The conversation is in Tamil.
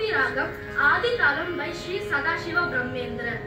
ராகம் ஆதி தாளம் பை ஸ்ரீ சதாசிவ பிரம்மேந்திரன்